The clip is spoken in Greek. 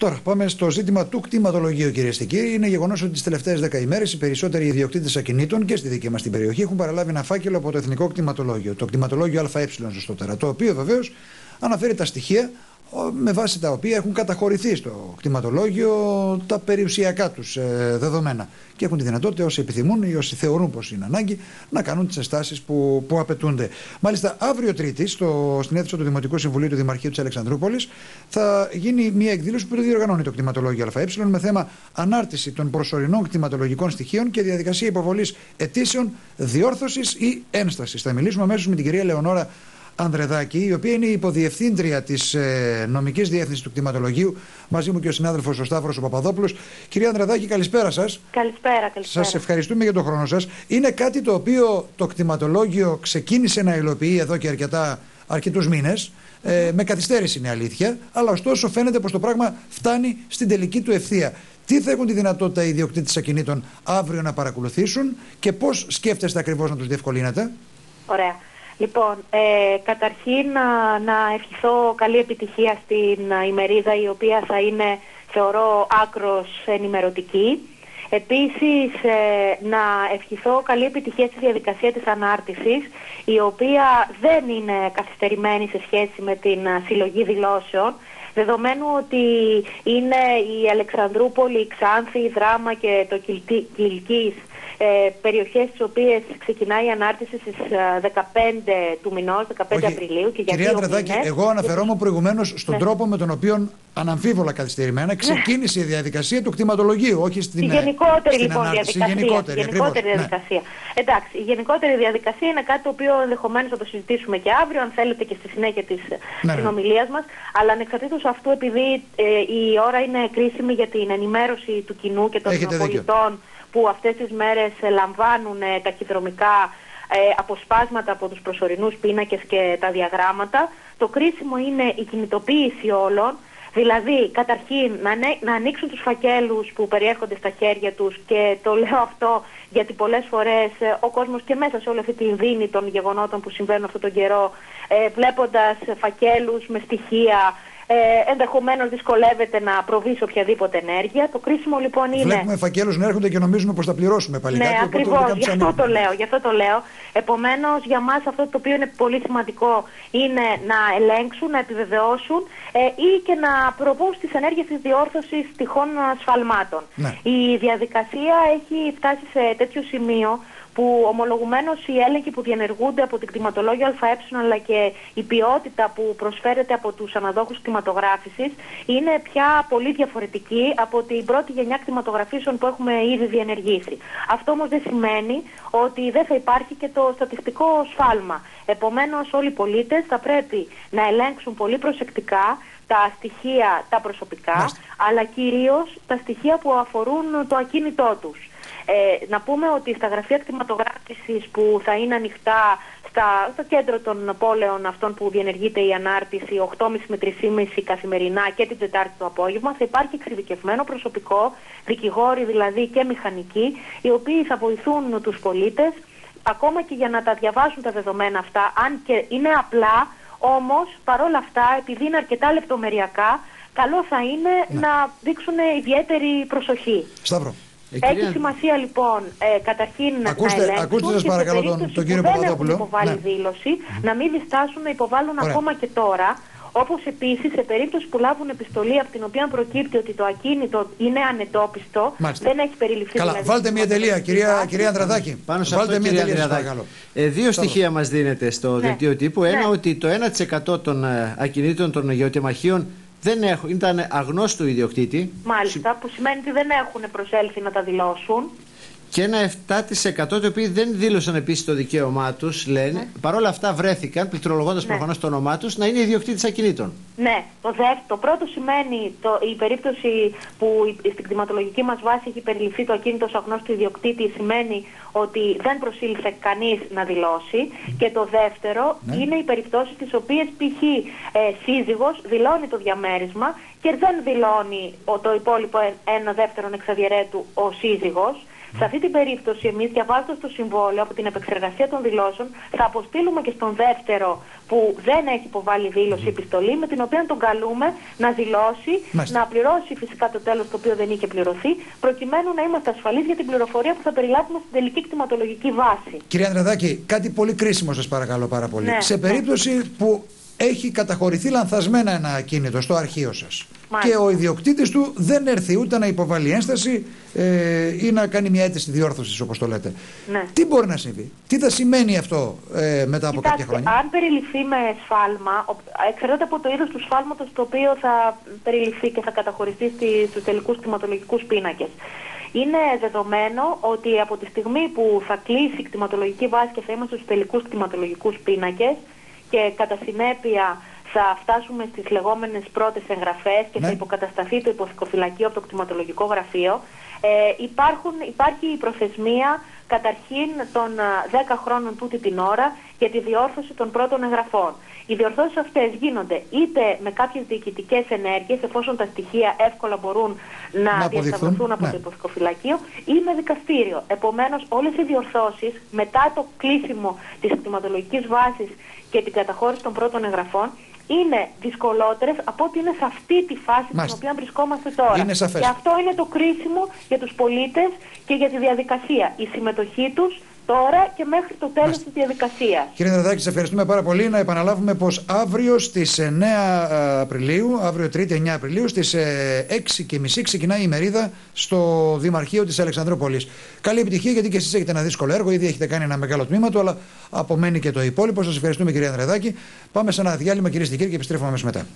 Τώρα, πάμε στο ζήτημα του κτηματολογίου, κυρίες και κύριοι. Είναι γεγονός ότι τις τελευταίες δέκα ημέρες οι περισσότεροι ιδιοκτήτες ακινήτων και στη δική μας την περιοχή έχουν παραλάβει ένα φάκελο από το Εθνικό Κτηματολόγιο, το κτηματολόγιο ΑΕ, σωστότερα. Το οποίο βεβαίως αναφέρει τα στοιχεία με βάση τα οποία έχουν καταχωρηθεί στο κτηματολόγιο τα περιουσιακά τους ε, δεδομένα. Και έχουν τη δυνατότητα όσοι επιθυμούν ή όσοι θεωρούν πως είναι ανάγκη να κάνουν τις ενστάσεις που, που απαιτούνται. Μάλιστα, αύριο Τρίτη, στο, στην αίθουσα του Δημοτικού Συμβουλίου του Δημαρχείου της Αλεξανδρούπολης, θα γίνει μια εκδήλωση που διοργανώνει το κτηματολόγιο ΑΕ με θέμα ανάρτηση των προσωρινών κτηματολογικών στοιχείων και διαδικασία υποβολής αιτήσεων διόρθωσης ή ένστασης. Θα μιλήσουμε αμέσως με την κυρία Λεωνόρα Ανδρεδάκη, η οποία είναι η υποδιευθύντρια της ε, νομικής διεύθυνσης του κτηματολογίου, μαζί μου και ο συνάδελφος ο Σταύρος ο Παπαδόπουλος. Κυρία Ανδρεδάκη, καλησπέρα σας. Καλησπέρα, καλησπέρα. Σας ευχαριστούμε για τον χρόνο σας. Είναι κάτι το οποίο το κτηματολόγιο ξεκίνησε να υλοποιεί εδώ και αρκετά, αρκετούς μήνες. Ε, με καθυστέρηση είναι αλήθεια, αλλά ωστόσο φαίνεται πως το πράγμα φτάνει στην τελική του ευθεία. Τι θα έχουν τη δυνατότητα οι ιδιοκτήτες ακινήτων αύριο να παρακολουθήσουν και πώς σκέφτεστε ακριβώς να τους διευκολύνετε; Ωραία. Λοιπόν, ε, καταρχήν να, να ευχηθώ καλή επιτυχία στην ε, ημερίδα η οποία θα είναι θεωρώ άκρος ενημερωτική. Επίσης ε, να ευχηθώ καλή επιτυχία στη διαδικασία της ανάρτησης η οποία δεν είναι καθυστερημένη σε σχέση με την ε, συλλογή δηλώσεων δεδομένου ότι είναι η Αλεξανδρούπολη, η Ξάνθη, η Δράμα και το Κιλκής ε, περιοχές στις οποίες ξεκινάει η ανάρτηση στις 15 ε, του μηνός, 15 Όχι. Απριλίου και για Κυρία Ανδρεδάκη, εγώ αναφερόμουν προηγουμένως στον ναι. τρόπο με τον οποίο αναμφίβολα καθυστερημένα ναι. ξεκίνησε η διαδικασία του κτηματολογίου, όχι στην Η γενικότερη στην λοιπόν διαδικασία. Η γενικότερη, γενικότερη ναι. διαδικασία. Ναι. Εντάξει, η γενικότερη διαδικασία είναι κάτι το οποίο ενδεχομένως θα το συζητήσουμε και αύριο, αν θέλετε και στη συνέχεια της ναι, συνομιλίας μας. Αλλά ανεξαρτήτως αυτού, επειδή ε, η ώρα είναι κρίσιμη για την ενημέρωση του κοινού και των πολιτών που αυτές τις μέρες λαμβάνουν ε, ταχυδρομικά ε, αποσπάσματα από τους προσωρινούς πίνακες και τα διαγράμματα. Το κρίσιμο είναι η κινητοποίηση όλων, δηλαδή καταρχήν να, να ανοίξουν τους φακέλους που περιέρχονται στα χέρια τους και το λέω αυτό γιατί πολλές φορές ε, ο κόσμος και μέσα σε όλη αυτή τη δίνη των γεγονότων που συμβαίνουν αυτόν τον καιρό ε, βλέποντας φακέλους με στοιχεία ε, ενδεχομένως δυσκολεύεται να προβεί σε οποιαδήποτε ενέργεια. Το κρίσιμο λοιπόν είναι. Βλέπουμε φακέλους να έρχονται και νομίζουμε πως θα πληρώσουμε πάλι Ναι, ακριβώς. Γι' αυτό το λέω. Γι αυτό το λέω. Επομένως, για μας αυτό το οποίο είναι πολύ σημαντικό είναι να ελέγξουν, να επιβεβαιώσουν ε, ή και να προβούν στις ενέργειες της διόρθωσης τυχών σφαλμάτων. Ναι. Η διαδικασία έχει φτάσει σε τέτοιο σημείο που ομολογουμένως οι έλεγχοι που διενεργούνται από την κτηματολόγια ΑΕ αλλά και η ποιότητα που προσφέρεται από τους αναδόχους κτηματογράφησης είναι πια πολύ διαφορετική από την πρώτη γενιά κτηματογραφήσεων που έχουμε ήδη διενεργήσει. Αυτό όμως δεν σημαίνει ότι δεν θα υπάρχει και το στατιστικό σφάλμα. Επομένως, όλοι οι πολίτες θα πρέπει να ελέγξουν πολύ προσεκτικά τα στοιχεία τα προσωπικά, αλλά κυρίως τα στοιχεία που αφορούν το ακίνητό τους. Ε, να πούμε ότι στα γραφεία κτηματογράφησης που θα είναι ανοιχτά στα, στο κέντρο των πόλεων αυτών που διενεργείται η ανάρτηση 8.30 με 3.30 καθημερινά και την Τετάρτη το απόγευμα θα υπάρχει εξειδικευμένο προσωπικό, δικηγόροι δηλαδή και μηχανικοί, οι οποίοι θα βοηθούν τους πολίτες ακόμα και για να τα διαβάσουν τα δεδομένα αυτά, αν και είναι απλά, όμως παρόλα αυτά επειδή είναι αρκετά λεπτομεριακά, καλό θα είναι ναι. να δείξουν ιδιαίτερη προσοχή. Σταύρο. Ε, Έχει σημασία λοιπόν ε, καταρχήν ακούστε, να ελέγξουν ακούστε σας παρακαλώ τον, τον κύριο Παπαδόπουλο. Δεν έχουν υποβάλει ναι. δήλωση, να μην διστάσουν να υποβάλουν ακόμα και τώρα. Όπως επίσης σε περίπτωση που λάβουν επιστολή από την οποία προκύπτει ότι το ακίνητο είναι ανετόπιστο, δεν έχει περιληφθεί. Καλά, δηλαδή, βάλτε μια τελεία, κυρία, κυρία Ανδραδάκη. Πάνω σε βάλτε μια τελεία, παρακαλώ. Ε, δύο στοιχεία μας δίνετε στο ναι. δελτίο τύπου. Ένα, ναι. ότι το 1% των ε, ακινήτων των γεωτεμαχίων δεν έχουν, ήταν αγνώστου ιδιοκτήτη. Μάλιστα, που σημαίνει ότι δεν έχουν προσέλθει να τα δηλώσουν και ένα 7% το οποίο δεν δήλωσαν επίσης το δικαίωμά τους, λένε. Ναι. Παρ' όλα αυτά βρέθηκαν, πληκτρολογώντας ναι. προφανώς το όνομά τους, να είναι ιδιοκτήτης ακινήτων. Ναι. Το, δεύτερο, το πρώτο σημαίνει το, η περίπτωση που στην κτηματολογική μας βάση έχει περιληφθεί το ακίνητο ως αγνώστου ιδιοκτήτη, σημαίνει ότι δεν προσήλθε κανείς να δηλώσει. Και το δεύτερο ναι. είναι οι περιπτώσεις τις οποίες π.χ. Ε, σύζυγος δηλώνει το διαμέρισμα και δεν δηλώνει το υπόλοιπο ένα δεύτερον εξαδιαιρέτου ο σύζυγος Σε αυτή την περίπτωση, εμείς διαβάζοντας το συμβόλαιο από την επεξεργασία των δηλώσεων, θα αποστείλουμε και στον δεύτερο που δεν έχει υποβάλει δήλωση επιστολή, με την οποία τον καλούμε να δηλώσει, να πληρώσει φυσικά το τέλος το οποίο δεν είχε πληρωθεί, προκειμένου να είμαστε ασφαλείς για την πληροφορία που θα περιλάβουμε στην τελική κτηματολογική βάση. Κυρία Ανδρεδάκη, κάτι πολύ κρίσιμο σας παρακαλώ πάρα πολύ. Ναι, σε ναι. περίπτωση που έχει καταχωρηθεί λανθασμένα ένα ακίνητο στο αρχείο σας και ο ιδιοκτήτης του δεν έρθει ούτε να υποβάλει ένσταση ε, ή να κάνει μια αίτηση διόρθωσης όπως το λέτε. Ναι. Τι μπορεί να συμβεί, τι θα σημαίνει αυτό ε, μετά από κάποια χρόνια; Αν περιληφθεί με σφάλμα, εξαρτάται από το είδος του σφάλματος το οποίο θα περιληφθεί και θα καταχωριστεί στους τελικούς κτηματολογικούς πίνακες. Είναι δεδομένο ότι από τη στιγμή που θα κλείσει η κτηματολογική βάση και θα είμαστε στους τελικούς κτηματολογικούς πίνακες, και κατά συνέπεια θα φτάσουμε στις λεγόμενες πρώτες εγγραφές και θα ναι. υποκατασταθεί το υποθηκοφυλακείο από το κτηματολογικό γραφείο. Ε, υπάρχουν, υπάρχει η προθεσμία καταρχήν των 10 χρόνων τούτη την ώρα για τη διόρθωση των πρώτων εγγραφών. Οι διορθώσεις αυτές γίνονται είτε με κάποιες διοικητικές ενέργειες εφόσον τα στοιχεία εύκολα μπορούν να, να διασταυρωθούν από ναι. το υποθηκοφυλακείο ή με δικαστήριο. Επομένως όλες οι διορθώσεις μετά το κλείσιμο της κτηματολογικής βάσης και την καταχώρηση των πρώτων εγγραφών είναι δυσκολότερες από ότι είναι σε αυτή τη φάση Μάλιστα. στην οποία βρισκόμαστε τώρα. Είναι Και αυτό είναι το κρίσιμο για τους πολίτες και για τη διαδικασία. Η συμμετοχή τους τώρα και μέχρι το τέλος της διαδικασίας. Κύριε Νεδράκη, σα ευχαριστούμε πάρα πολύ. Να επαναλάβουμε πως αύριο στις 9 ε, Απριλίου, αύριο 3η 9 Απριλίου, στις 6.30 ε, ξεκινάει η μερίδα στο Δημαρχείο της Αλεξανδρόπολη. Καλή επιτυχία, γιατί και εσείς έχετε ένα δύσκολο έργο. Ήδη έχετε κάνει ένα μεγάλο τμήμα του, αλλά απομένει και το υπόλοιπο. Σας ευχαριστούμε, κυρία Ανδρεδάκη. Πάμε σε ένα διάλειμμα, κυρίες και κύριοι, και επιστρέφουμε αμέσως μετά.